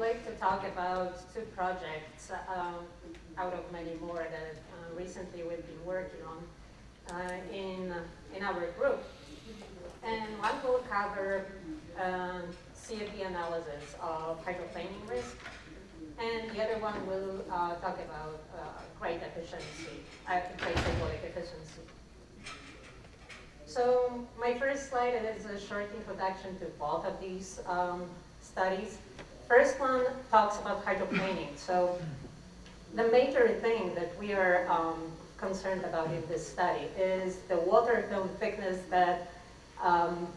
like to talk about two projects um, out of many more that uh, recently we've been working on uh, in, in our group. And one will cover um, CFD analysis of hydroplaning risk, and the other one will uh, talk about uh, grate efficiency, uh, grate hydraulic efficiency. So my first slide is a short introduction to both of these um, studies. First one talks about hydroplaning. So the major thing that we are um, concerned about in this study is the water film thickness that um,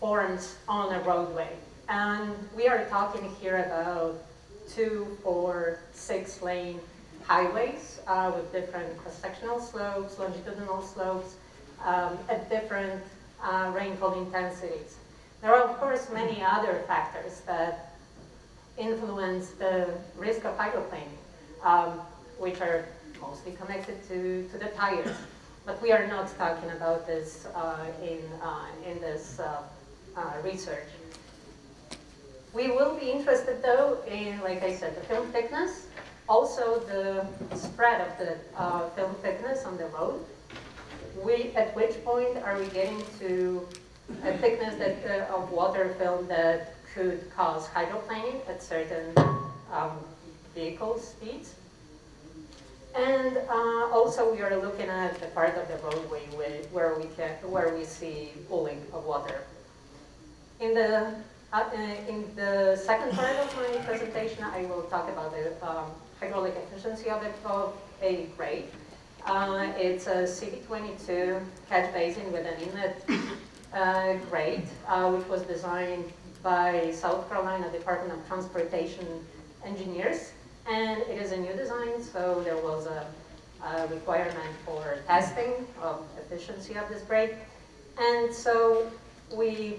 forms on a roadway. And we are talking here about two or six lane highways uh, with different cross-sectional slopes, longitudinal slopes, um, at different uh, rainfall intensities. There are, of course, many other factors that influence the risk of hydroplaning, um, which are mostly connected to, to the tires. But we are not talking about this uh, in, uh, in this uh, uh, research. We will be interested, though, in, like I said, the film thickness, also the spread of the uh, film thickness on the road, we, at which point are we getting to a thickness that, uh, of water film that could cause hydroplaning at certain um, vehicle speeds? And uh, also we are looking at the part of the roadway where we, can, where we see pooling of water. In the, uh, in the second part of my presentation, I will talk about the um, hydraulic efficiency of, it, of a grate. Uh, it's a CV22 catch basin with an inlet uh, grate, uh, which was designed by South Carolina Department of Transportation engineers. And it is a new design, so there was a, a requirement for testing of efficiency of this grate. And so we,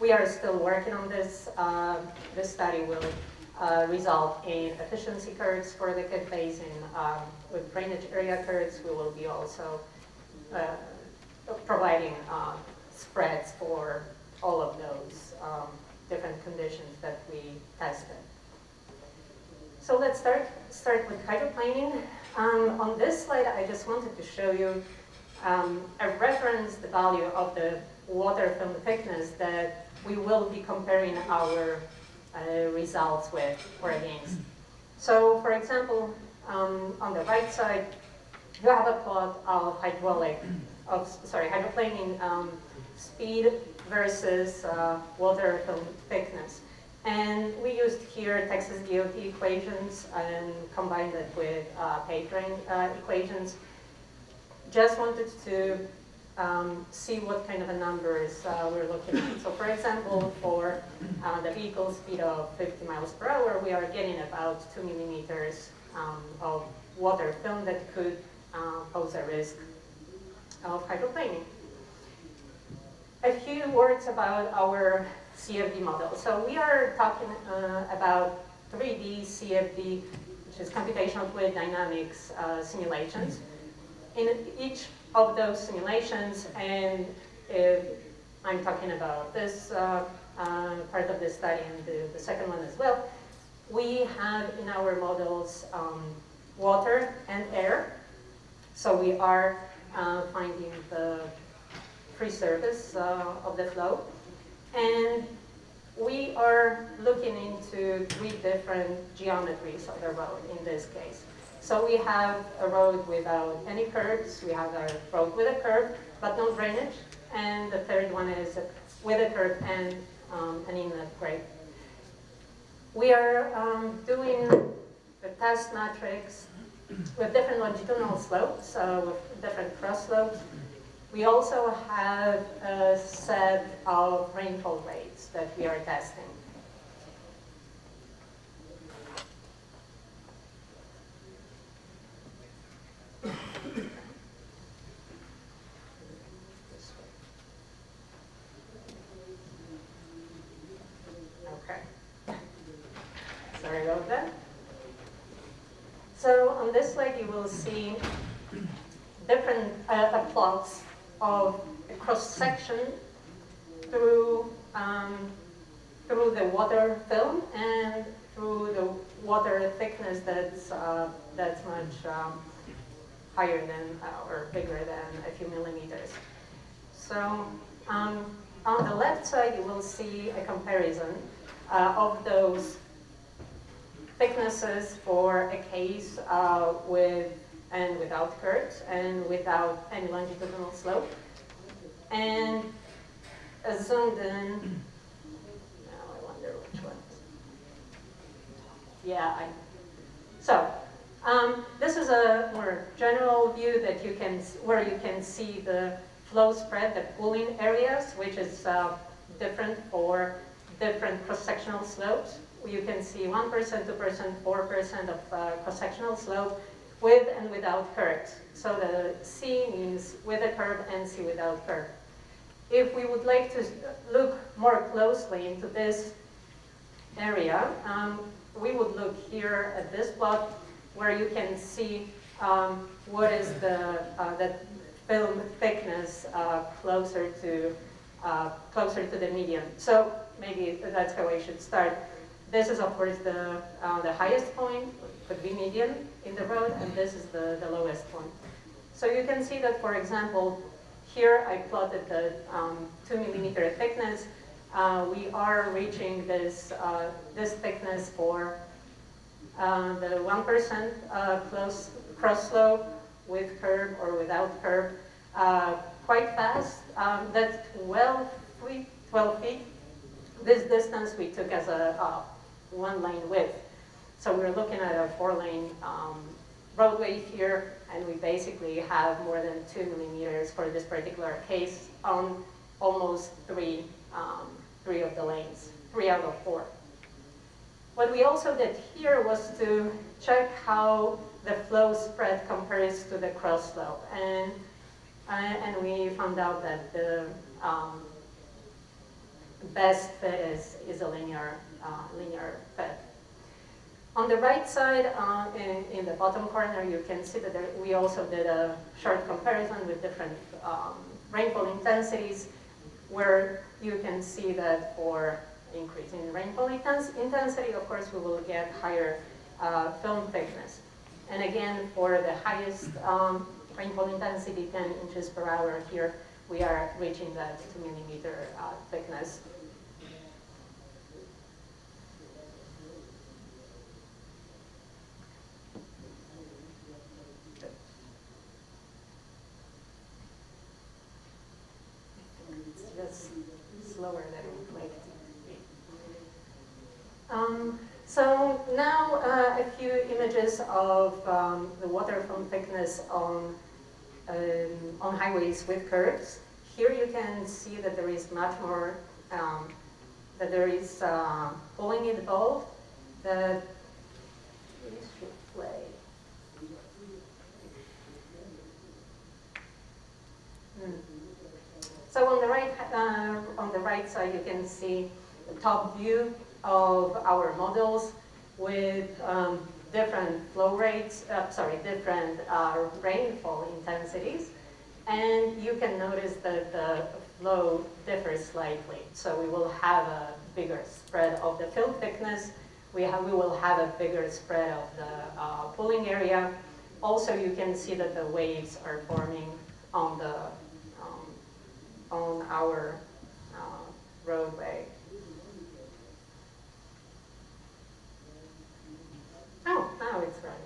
we are still working on this. Uh, this study will uh, result in efficiency curves for the catch basin. Um, with drainage area curves, we will be also uh, providing uh, spreads for all of those um, different conditions that we tested. So let's start, start with hydroplaning. Um, on this slide, I just wanted to show you um, a reference the value of the water film thickness that we will be comparing our uh, results with or against. So for example, um, on the right side, you have a plot of hydraulic, of, sorry, hydroplaning um, speed versus uh, water film thickness. And we used here Texas DOT equations and combined it with uh, PageRank uh, equations. Just wanted to um, see what kind of a numbers uh, we're looking at. So for example, for uh, the vehicle speed of 50 miles per hour, we are getting about two millimeters um, of water film that could uh, pose a risk of hydroplaning. A few words about our CFD model. So we are talking uh, about 3D CFD, which is computational fluid dynamics uh, simulations. In each of those simulations, and I'm talking about this uh, uh, part of the study and the, the, second one as well, we have in our models um, water and air. So we are uh, finding the free surface uh, of the flow. And we are looking into three different geometries of the road in this case. So we have a road without any curves, we have a road with a curve, but no drainage, and the third one is with a curve and um, an inlet grate. We are um, doing the test matrix with different longitudinal slopes, uh, with different cross slopes. We also have a set of rainfall rates that we are testing. Okay. Sorry about that. So on this slide, you will see different uh, plots of a cross section through um, through the water film and through the water thickness that's, uh, that's much um, higher than uh, or bigger than a few millimeters. So um, on the left side, you will see a comparison uh, of those thicknesses for a case uh, with and without curves and without any longitudinal slope. And zoomed in, now I wonder which one. Yeah, I, so um, this is a more general view that you can, where you can see the flow spread, the pooling areas, which is uh, different for different cross-sectional slopes. You can see 1%, 2%, 4% of uh, cross-sectional slope with and without curves. So the C means with a curve and C without curve. If we would like to look more closely into this area, um, we would look here at this plot where you can see um, what is the, uh, the film thickness uh, closer to uh, closer to the median. So maybe that's how I should start. This is of course the, uh, the highest point, could be median in the road, and this is the, the lowest point. So you can see that, for example, here I plotted the um, two millimeter thickness. Uh, we are reaching this, uh, this thickness for uh, the 1% uh, close cross slope with curve or without curve uh, quite fast. Um, that's 12 feet, 12 feet. This distance we took as a one lane width. So we're looking at a four lane um, roadway here and we basically have more than two millimeters for this particular case on almost three, um, three of the lanes, three out of four. What we also did here was to check how the flow spread compares to the cross flow. And, uh, and we found out that the um, best fit is, is a linear, uh, linear. On the right side, uh, in, in, the bottom corner, you can see that there, we also did a short comparison with different um, rainfall intensities, where you can see that for increase in rainfall intensity, of course, we will get higher uh, film thickness. And again, for the highest um, rainfall intensity, 10 inches per hour here, we are reaching that 2 millimeter uh, thickness slower than we'd like to be. Um, so now uh, a few images of um, the water film thickness on, um, on highways with curves. Here you can see that there is much more, um, that there is uh, pulling involved, should play. Hmm. So on the right, uh, on the right side, you can see the top view of our models with um, different flow rates, uh, sorry, different uh, rainfall intensities. And you can notice that the flow differs slightly. So we will have a bigger spread of the film thickness. We, have, we will have a bigger spread of the uh, pooling area. Also, you can see that the waves are forming on the on our uh, roadway. Oh, now it's running.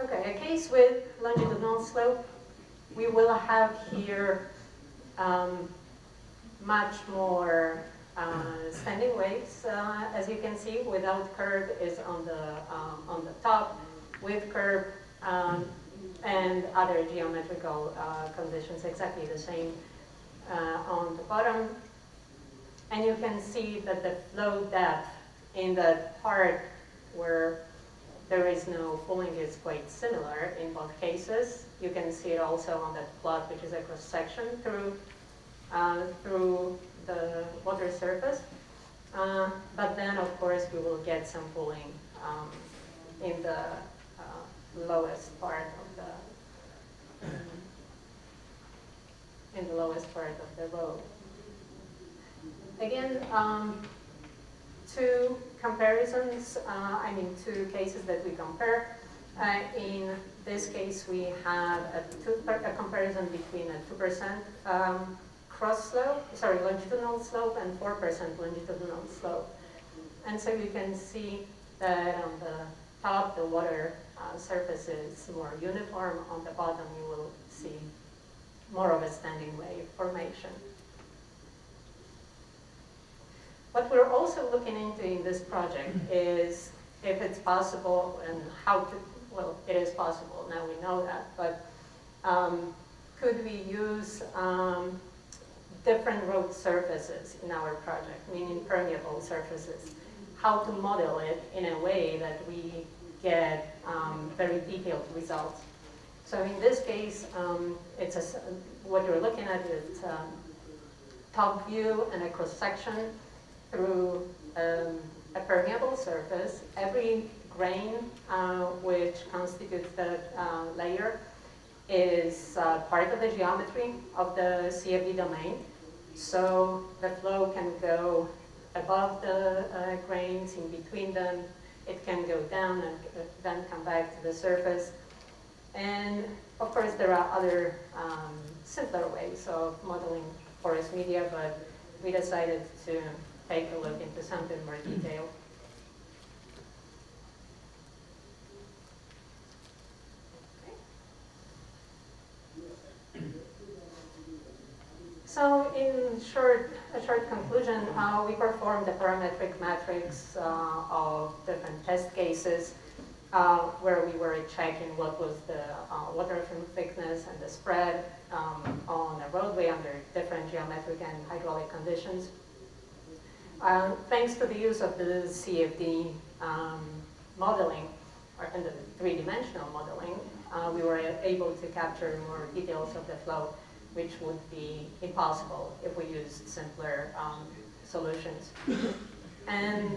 Okay, a case with longitudinal slope, we will have here um, much more uh, standing waves, uh, as you can see, without curve is on the, um, on the top, with curve um, and other geometrical uh, conditions exactly the same on the bottom. And you can see that the flow depth in the part where there is no pooling is quite similar in both cases. You can see it also on that plot, which is a cross section through uh, through the water surface. Uh, but then, of course, we will get some pooling um, in the uh, lowest part of the in the lowest part of the road. Again, um, two comparisons, uh, I mean two cases that we compare. Uh, in this case, we have a, two, a comparison between a 2% um, cross slope, sorry, longitudinal slope and 4% longitudinal slope. And so you can see that on the top, the water uh, surface is more uniform. On the bottom, you will see more of a standing wave formation. What we're also looking into in this project is if it's possible and how to, well, it is possible, now we know that, but um, could we use um, different road surfaces in our project, meaning permeable surfaces? How to model it in a way that we get um, very detailed results. So in this case, um, it's a, what you're looking at is um, top view and a cross-section through um, a permeable surface. Every grain uh, which constitutes the uh, layer is uh, part of the geometry of the CFD domain. So the flow can go above the uh, grains, in between them. It can go down and then come back to the surface. And of course, there are other um, simpler ways of modeling porous media, but we decided to take a look into something more detail. So in short, a short conclusion, uh, we performed the parametric matrix uh, of different test cases uh, where we were checking what was the uh, water film thickness and the spread um, on a roadway under different geometric and hydraulic conditions. Uh, thanks to the use of the CFD um, modeling, or and the three-dimensional modeling, uh, we were able to capture more details of the flow, which would be impossible if we used simpler um, solutions. and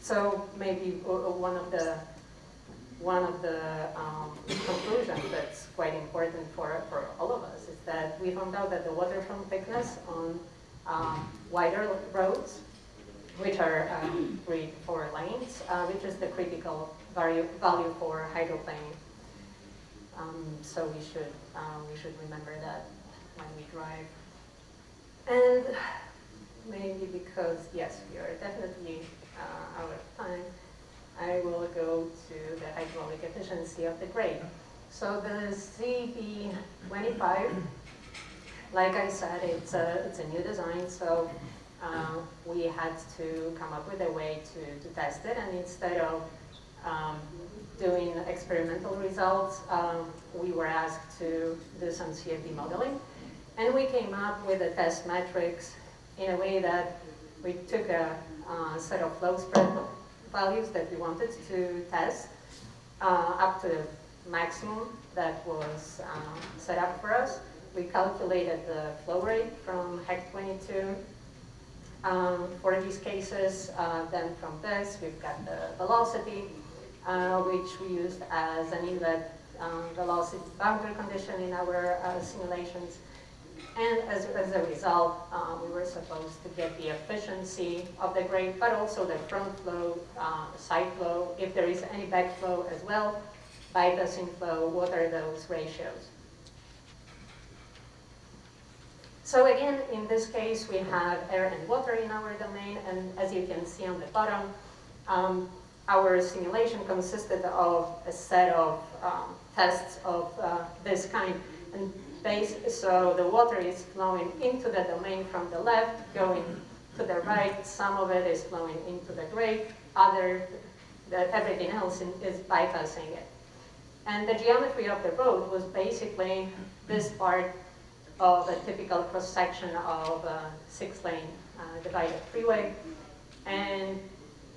so maybe one of the one of the um, conclusions that's quite important for, for all of us is that we found out that the water film thickness on um, wider roads, which are um, three four lanes, uh, which is the critical value, value for hydroplaning. Um, so we should, uh, we should remember that when we drive. And maybe because, yes, we are definitely uh, out of time, I will go to the hydraulic efficiency of the grate. So the ZB25 like I said, it's a, it's a new design, so uh, we had to come up with a way to, to test it, and instead of um, doing experimental results, um, we were asked to do some CFD modeling. And we came up with a test matrix in a way that we took a uh, set of flow spread values that we wanted to test uh, up to the maximum that was um, set up for us we calculated the flow rate from HEC 22 um, for these cases. Uh, then from this, we've got the velocity, uh, which we used as an inlet um, velocity boundary condition in our uh, simulations. And as, as a result, uh, we were supposed to get the efficiency of the grate, but also the front flow, uh, side flow, if there is any back flow as well, bypassing flow, what are those ratios? So again, in this case, we have air and water in our domain, and as you can see on the bottom, um, our simulation consisted of a set of um, tests of uh, this kind. And base, so the water is flowing into the domain from the left, going to the right. Some of it is flowing into the grate. Other, the, everything else in, is bypassing it. And the geometry of the road was basically this part of a typical cross-section of a six-lane uh, divided freeway. And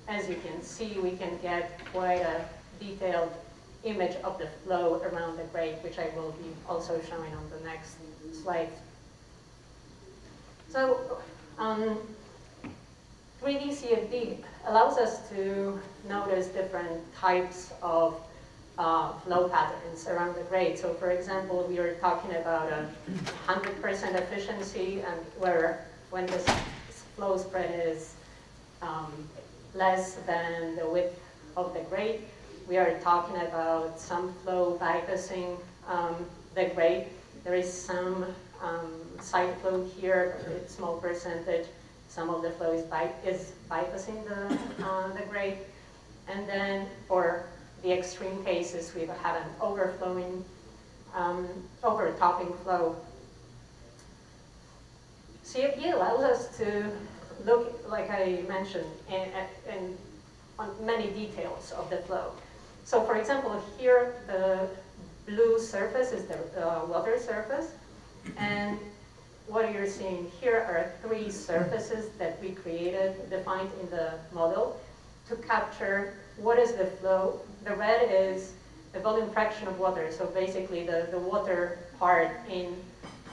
as you can see, we can get quite a detailed image of the flow around the grate, which I will be also showing on the next slide. So um, 3D CFD allows us to notice different types of uh, flow patterns around the grate. So for example, we are talking about a 100% efficiency and where when the flow spread is um, less than the width of the grate, we are talking about some flow bypassing um, the grate. There is some um, side flow here, a small percentage. Some of the flow is, by, is bypassing the, uh, the grate. And then for the extreme cases, we have an overflowing, um, overtopping flow. CFD allows us to look, like I mentioned, in, in, on many details of the flow. So for example, here the blue surface is the uh, water surface, and what you're seeing here are three surfaces that we created, defined in the model to capture what is the flow. The red is the volume fraction of water, so basically the, the water part in,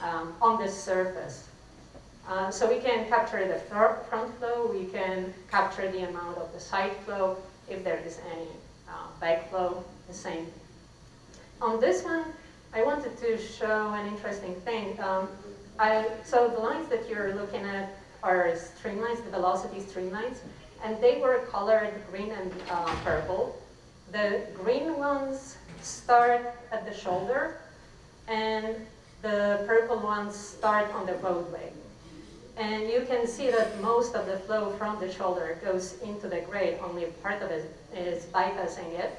um, on this surface. Uh, so we can capture the front flow, we can capture the amount of the side flow, if there is any uh, back flow, the same. On this one, I wanted to show an interesting thing. Um, I, so the lines that you're looking at are streamlines, the velocity streamlines, and they were colored green and uh, purple. The green ones start at the shoulder, and the purple ones start on the roadway. And you can see that most of the flow from the shoulder goes into the grate, only part of it is bypassing it.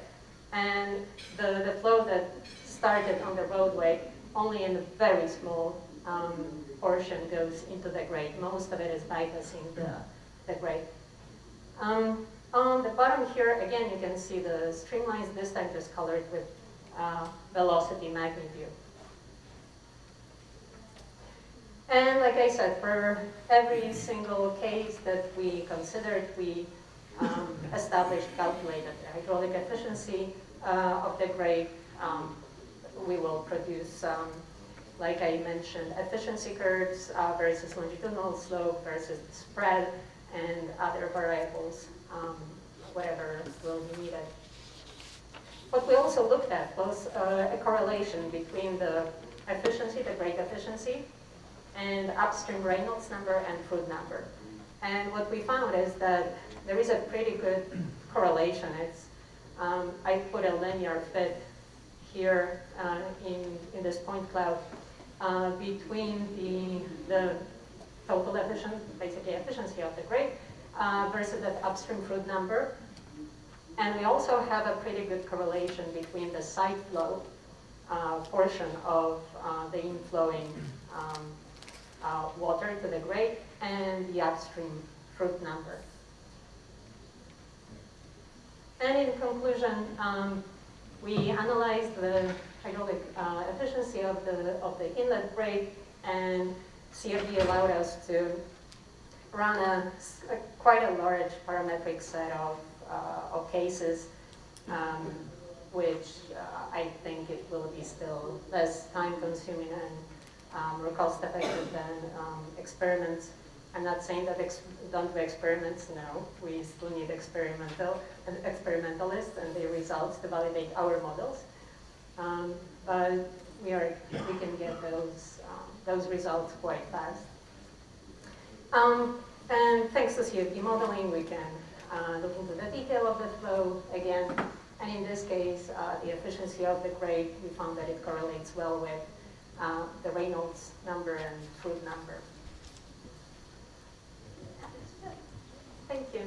And the, the flow that started on the roadway, only in a very small um, portion goes into the grate. Most of it is bypassing the, the grate. Um, on the bottom here, again, you can see the streamlines, this time just colored with uh, velocity magnitude. And like I said, for every single case that we considered, we um, established, calculated hydraulic efficiency uh, of the grate. Um, we will produce, um, like I mentioned, efficiency curves uh, versus longitudinal slope versus spread and other variables, um, whatever will be needed. What we also looked at was uh, a correlation between the efficiency, the grate efficiency, and upstream Reynolds number and Froude number. And what we found is that there is a pretty good correlation. It's, um, I put a linear fit here uh, in, in this point cloud uh, between the, the total efficiency, basically efficiency of the grate uh, versus the upstream Froude number. And we also have a pretty good correlation between the side flow uh, portion of uh, the inflowing um, uh, water to the grate and the upstream Froude number. And in conclusion, um, we analyzed the hydraulic uh, efficiency of the, of the inlet grate and CFD allowed us to run a, a quite a large parametric set of, uh, of cases, um, which uh, I think it will be still less time consuming and um, cost effective than um, experiments. I'm not saying that don't do experiments, no. We still need experimental experimentalists and the results to validate our models. Um, but we are we can get those um, those results quite fast. Um, and thanks to CFD modeling, we can uh, look into the detail of the flow again. And in this case, uh, the efficiency of the grate, we found that it correlates well with uh, the Reynolds number and Froude number. Thank you.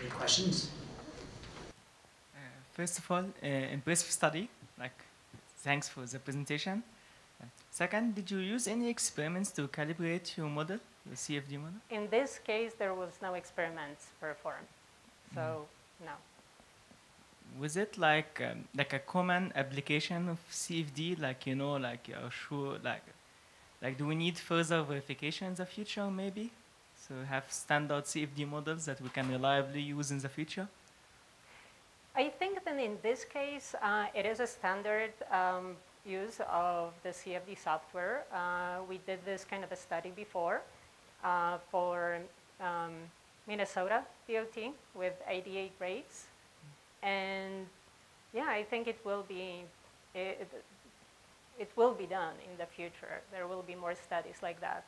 Any questions? Uh, first of all, uh, impressive study. Like, thanks for the presentation. Uh, second, did you use any experiments to calibrate your model, the CFD model? In this case, there was no experiments performed. So mm. No. Was it like um, like a common application of CFD? Like you know, like you're sure, like like do we need further verification in the future, maybe? So have standard CFD models that we can reliably use in the future. I think that in this case, uh, it is a standard. Um, use of the CFD software. Uh, we did this kind of a study before uh, for um, Minnesota DOT with 88 rates. And yeah, I think it will be, it, it will be done in the future. There will be more studies like that.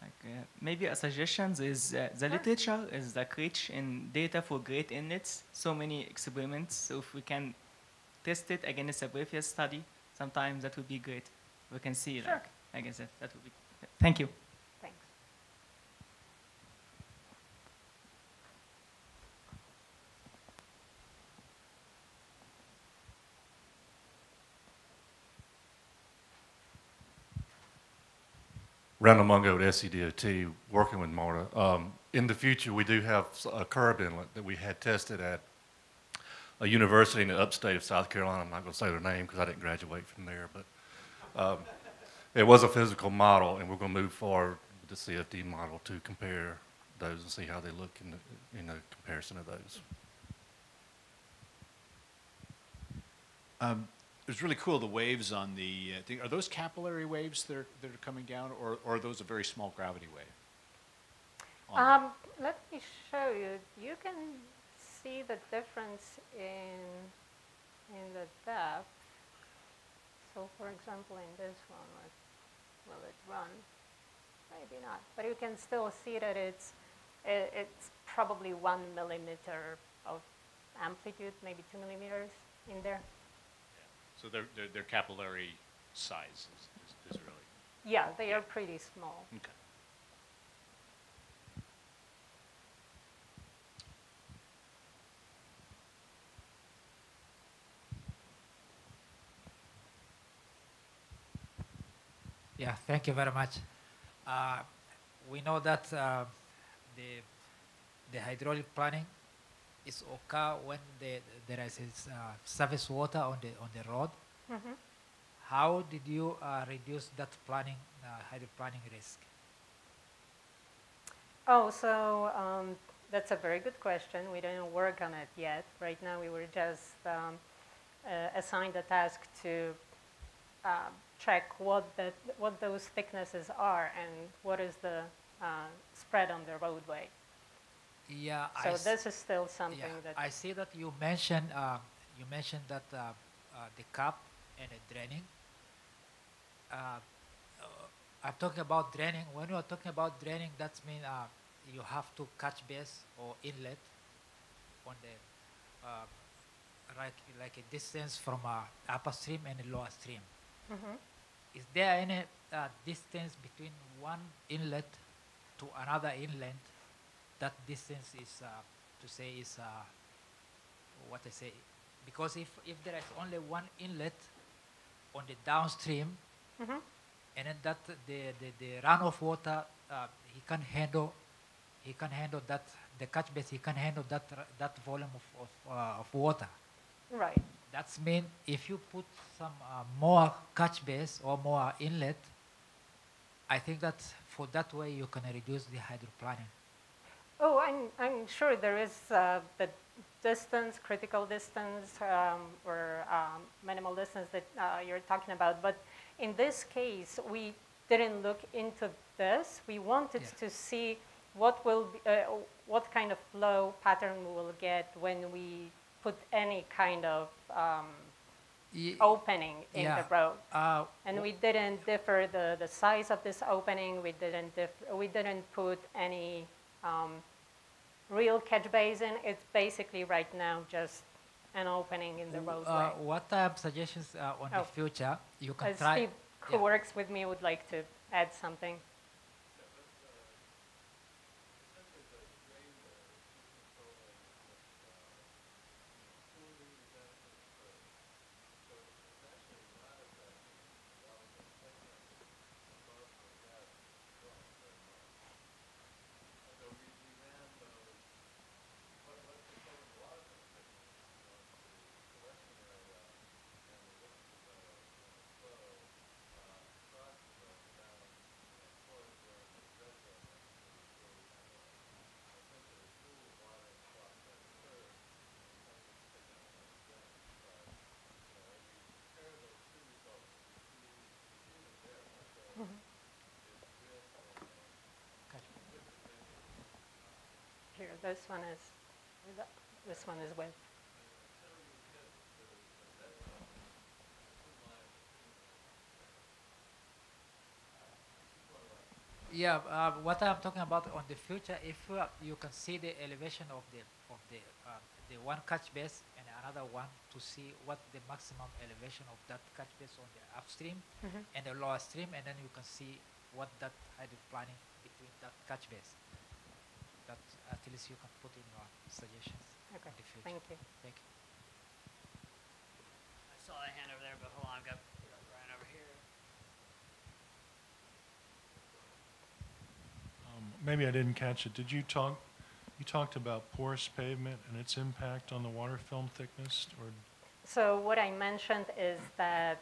Like uh, maybe a suggestion is uh, the Sure. literature is like rich in data for grate inlets, so many experiments. So if we can test it against a previous study, sometimes that would be great. We can see Sure. like against it. That would be. Thank you. Thanks. Randall Mungo at SCDOT, working with Marta. Um, in the future, we do have a curb inlet that we had tested at a university in the upstate of South Carolina. I'm not going to say their name because I didn't graduate from there, but um, it was a physical model, and we're going to move forward with the CFD model to compare those and see how they look in the, in the comparison of those. Um, it was really cool the waves on the. Uh. Are those capillary waves that are, that are coming down, or, or are those a very small gravity wave? Um, let me show you. You can see the difference in, in the depth. So for example, in this one, will it run? Maybe not, but you can still see that it's, i- it's probably one millimeter of amplitude, maybe two millimeters in there. So their, their, their capillary size is, is, is really Yeah, they are pretty small. okay. Yeah, thank you very much. Uh, we know that uh, the the hydraulic planning is occur when the, there is uh, surface water on the on the road. Mhm. How did you uh, reduce that planning uh, planning risk? Oh, so um, that's a very good question. We didn't work on it yet. Right now, we were just um, uh, assigned a task to uh, check what the, what those thicknesses are and what is the uh, spread on the roadway. Yeah, So I this is still something yeah, that I see that you mentioned uh, you mentioned that uh, uh, the cap and the draining. Uh, uh, I'm talking about draining. When you are talking about draining, that means uh, you have to catch base or inlet on the uh, like like a distance from uh, upper stream and lower stream. Mhm. Is there any uh, distance between one inlet to another inlet? That distance is, uh, to say, is uh, what I say, because if, if there is only one inlet on the downstream, Mhm. and then that the, the, the runoff water, uh, he can handle, he can handle that the catch base, he can handle that that volume of of, uh, of water. right. That's mean if you put some uh, more catch base or more inlet, I think that for that way you can reduce the hydroplaning. Oh, I'm, I'm sure there is uh, the distance, critical distance, um, or um, minimal distance that uh, you're talking about. But in this case, we didn't look into this. We wanted Yeah. to see what will be, uh, what kind of flow pattern we will get when we put any kind of um, Ye- opening in Yeah. the road. Uh, And we didn't differ the, the size of this opening, we didn't differ, we didn't put any um, real catch basin. It's basically right now just an opening in the w- roadway. uh, what I have suggestions uh, on Oh. the future, you can Uh, try. Steve, who yeah. works with me, would like to add something. This one is, with- this one is with. Yeah, uh, what I'm talking about on the future, if uh, you can see the elevation of the of the uh, the one catch base and another one to see what the maximum elevation of that catch base on the upstream Mhm. and the lower stream, and then you can see what that hydroplaning between that catch base. That at least you can put in your suggestions Okay, the future. thank you. Thank you. I saw a hand over there, but hold on, I've got Ryan over here. Um, Maybe I didn't catch it. Did you talk, you talked about porous pavement and its impact on the water film thickness, or, So what I mentioned is that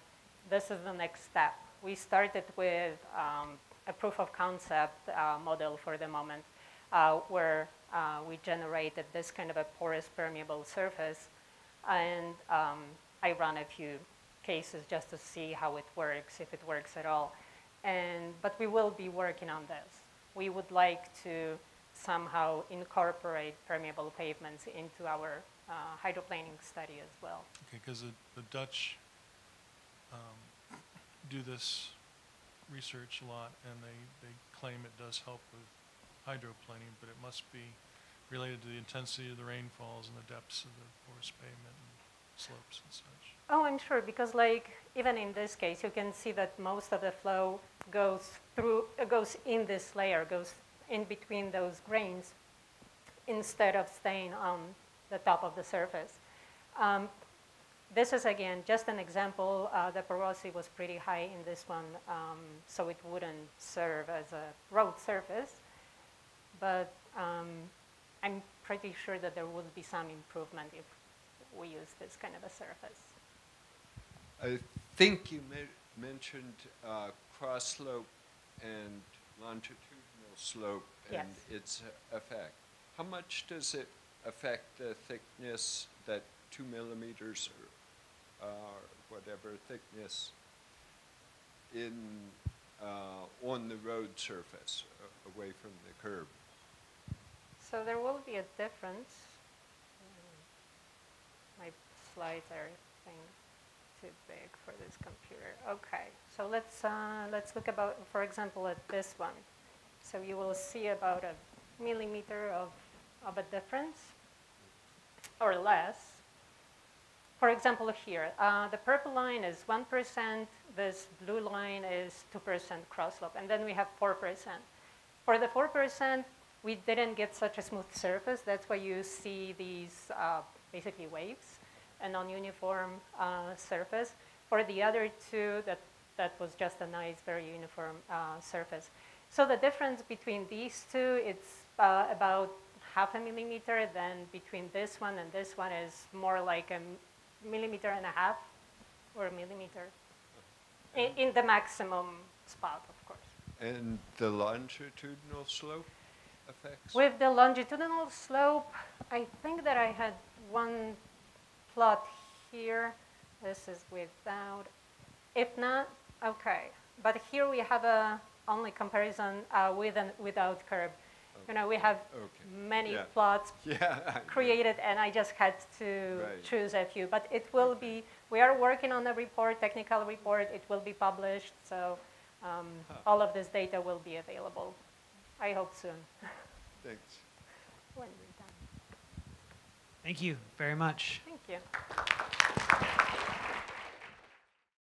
this is the next step. We started with um, a proof of concept uh, model for the moment, where uh, we generated this kind of a porous permeable surface, and um, I ran a few cases just to see how it works, if it works at all. And but we will be working on this. We would like to somehow incorporate permeable pavements into our uh, hydroplaning study as well. okay, because the the Dutch um, do this research a lot, and they, they claim it does help with hydroplaning, but it must be related to the intensity of the rainfalls and the depths of the porous pavement and slopes and such. Oh, I'm sure, because like, even in this case, you can see that most of the flow goes through, uh, goes in this layer, goes in between those grains, instead of staying on the top of the surface. Um, This is again, just an example, uh, the porosity was pretty high in this one, um, so it wouldn't serve as a road surface. But um, I'm pretty sure that there would be some improvement if we use this kind of a surface. I think you mentioned uh, cross slope and longitudinal slope and Yes. its uh, effect. How much does it affect the thickness, that two millimeters or uh, whatever thickness in, uh, on the road surface, uh, away from the curb? So there will be a difference. My slides are, I think, too big for this computer. Okay, so let's, uh, let's look about, for example, at this one. So you will see about a millimeter of, of a difference, or less. For example, here, uh, the purple line is 1%, this blue line is 2% cross slope, and then we have 4%. For the 4%, we didn't get such a smooth surface. That's why you see these uh, basically waves, a non-uniform uh, surface. For the other two, that, that was just a nice, very uniform uh, surface. So the difference between these two, it's uh, about half a millimeter. Then between this one and this one is more like a millimeter and a half or a millimeter in, in the maximum spot, of course. And the longitudinal slope effects? With the longitudinal slope, I think that I had one plot here. This is without. If not, okay. But here we have a only comparison uh, with and without curve. You know, we have Okay. many Yeah. plots Yeah. Created, and I just had to Right. choose a few. But it will be. We are working on a report, technical report. It will be published, so um, all of this data will be available. I hope soon. Thanks. When we're done. Thank you very much. Thank you.